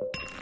you